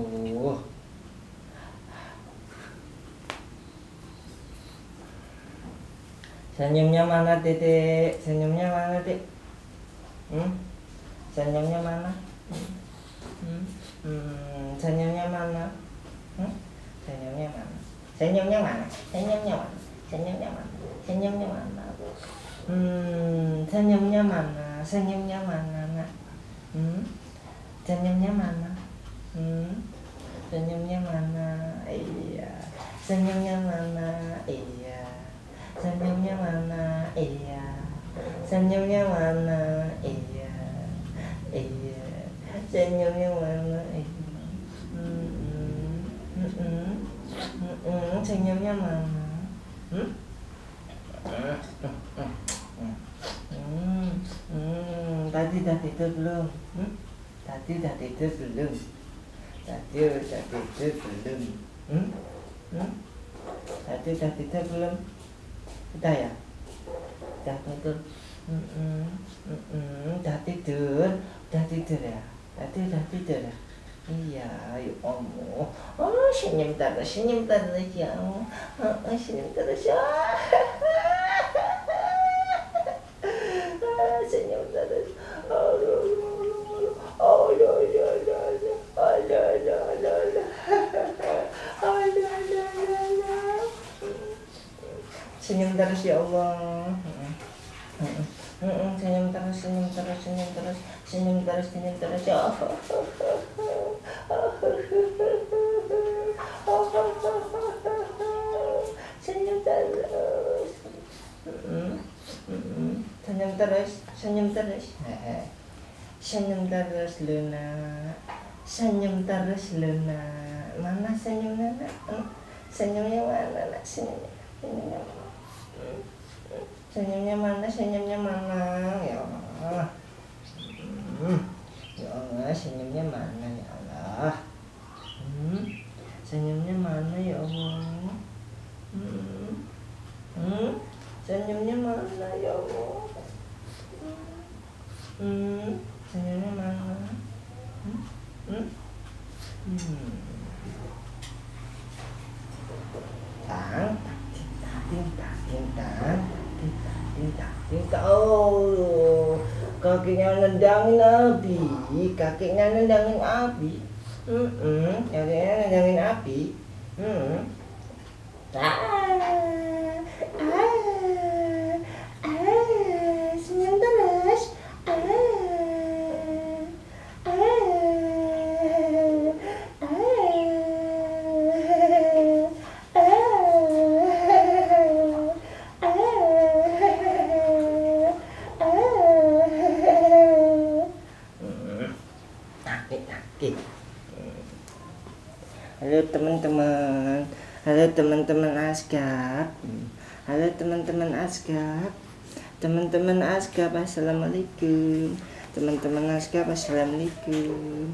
Oh. Senyumnya mana titik? Senyumnya mana titik? Hmm? Senyumnya mana? Hmm? Hmm, senyumnya mana? Hmm? Senyumnya mana? Senyumnya mana? Senyumnya mana? Senyumnya mana? Senyumnya mana? Hmm, senyumnya mana? Senyumnya mana, nak? Hmm? Senyumnya mana? Hmm? Senyumnya mana? Iya. Senyumnya mana? Iya. Senyumnya mana? Iya. Senyumnya mana? Iya. Iya. Senyumnya mana? Iya. Hmm, hmm, hmm, hmm, hmm, senyumnya mana? Hmm? Hmm, hmm, tadi udah tidur belum? Hmm? Tadi udah tidur belum? Tadi udah tidur belum? Hmm? Hmm? Tadi udah tidur belum? Udah ya? Udah tidur? Hmm, hmm, hmm, hmm, udah tidur? Udah tidur ya? Tadi udah tidur ya? Iya, ya Allah. Oh, senyum terus, senyum terus ya. Oh, oh, senyum terus ya. Senyum terus ya Allah. Senyum terus, senyum terus, senyum terus, senyum terus, senyum terus ya Allah. Senyum terus. Senyum terus, senyum terus. Senyum terus Luna. Senyum terus Luna. Mana senyumnya nak? Hmm? Senyumnya mana nak? Senyumnya, senyumnya? Senyumnya mana? Senyumnya mana? Ya Allah. Hmm. Ya Allah, senyumnya mana ya Allah? Hmm. Senyumnya mana ya Allah? Hmm. Hmm. Senyumnya mana ya Allah? Hmm. Senyumnya minta minta oh, Allah kakinya nendangin api kakinya nendangin api mm -mm. kakinya nendangin api mm -mm. Halo teman-teman, halo teman-teman Asgab, halo teman-teman Asgab, teman-teman Asgab, assalamualaikum, teman-teman Asgab, assalamualaikum.